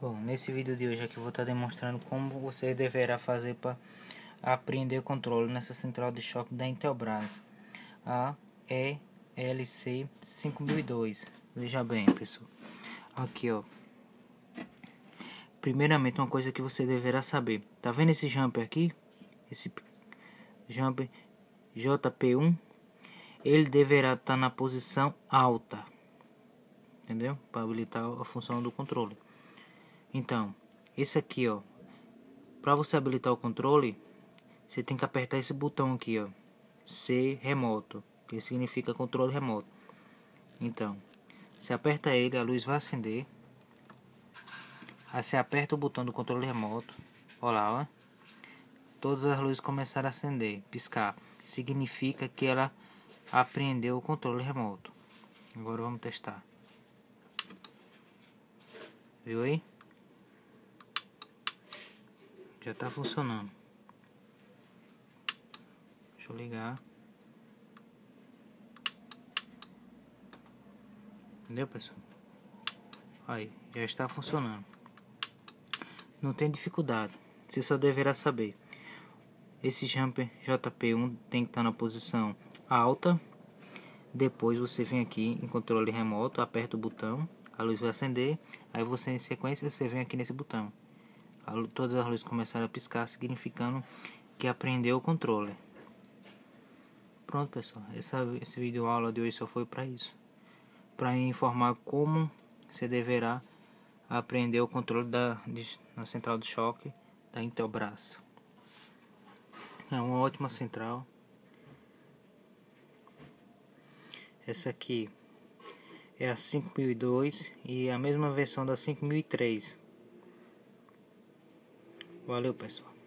Bom, nesse vídeo de hoje aqui eu vou estar demonstrando como você deverá fazer para aprender o controle nessa central de choque da Intelbras, a ELC 5002. Veja bem, pessoal. Aqui, ó. Primeiramente, uma coisa que você deverá saber. Tá vendo esse jumper aqui? Esse jumper JP1. Ele deverá estar na posição alta. Entendeu? Para habilitar a função do controle. Então, esse aqui, ó, para você habilitar o controle, você tem que apertar esse botão aqui, ó, C remoto, que significa controle remoto. Então, você aperta ele, a luz vai acender. Aí você aperta o botão do controle remoto. Olha lá, ó. Todas as luzes começaram a acender, piscar. Significa que ela apreendeu o controle remoto. Agora vamos testar. Viu aí? Já tá funcionando. Deixa eu ligar. Entendeu, pessoal? Aí, já está funcionando. Não tem dificuldade. Você só deverá saber. Esse jumper JP1 tem que estar na posição alta. Depois você vem aqui em controle remoto, aperta o botão, a luz vai acender. Aí você em sequência você vem aqui nesse botão todas as luzes começaram a piscar, significando que aprendeu o controle. Pronto, pessoal. Essa, esse vídeo aula de hoje só foi para isso. Para informar como você deverá aprender o controle da de, na central de choque da Intelbras. É uma ótima central. Essa aqui é a 5002 e a mesma versão da 5003. Valeu, pessoal.